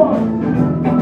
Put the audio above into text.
Lord.